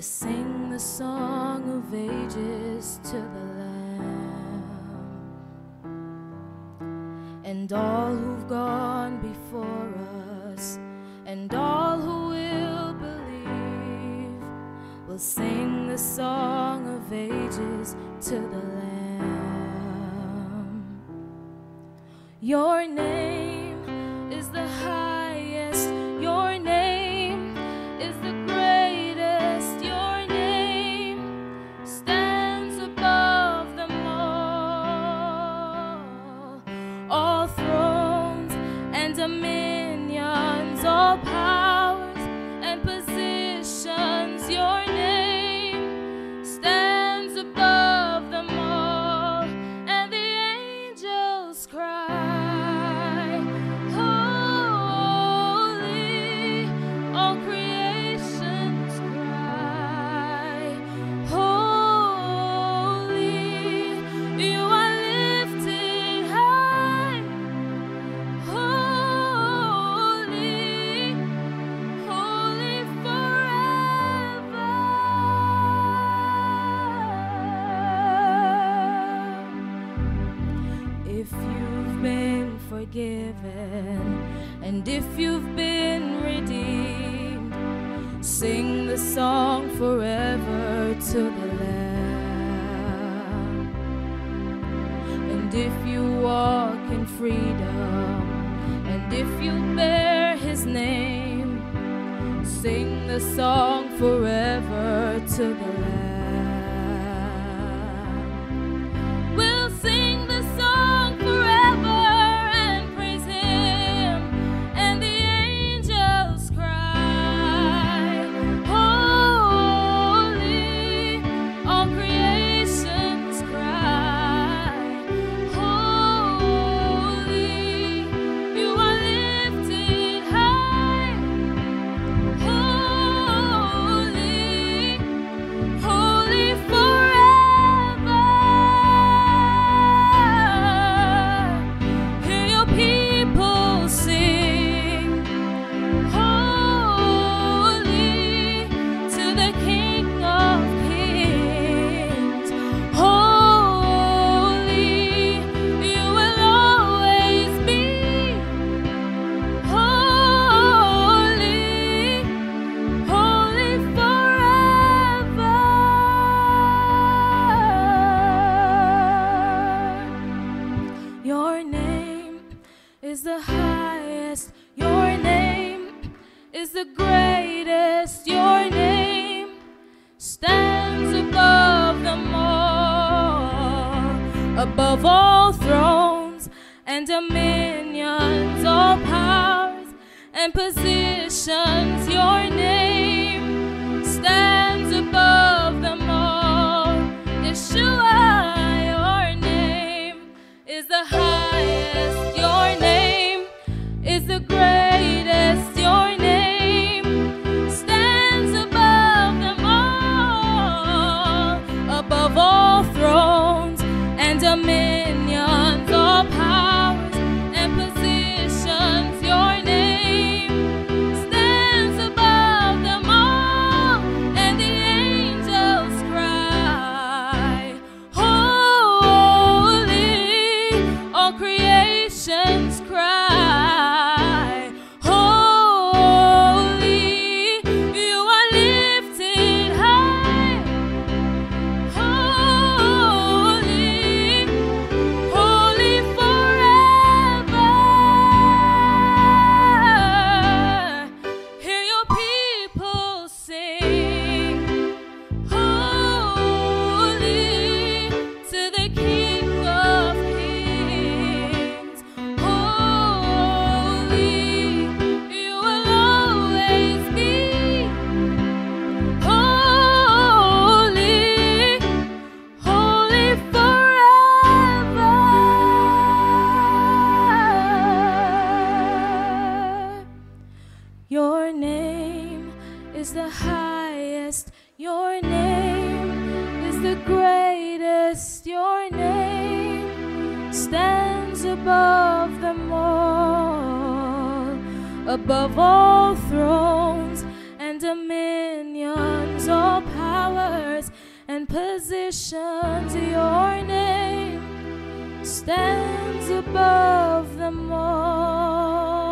to sing the song of ages to the Lamb. And all who've gone before us, and all who will believe, will sing the song of ages to the Lamb. Your name If you've been forgiven and if you've been redeemed, sing the song forever to the Lamb. And if you walk in freedom and if you bear his name, sing the song forever to the Lamb. Above all thrones and dominions, all powers and positions. Your name stands the highest. Your name is the greatest. Your name stands above them all, above all thrones and dominions, all powers and positions, your name stands above them all.